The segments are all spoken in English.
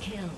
Kill.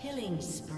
Killing spree.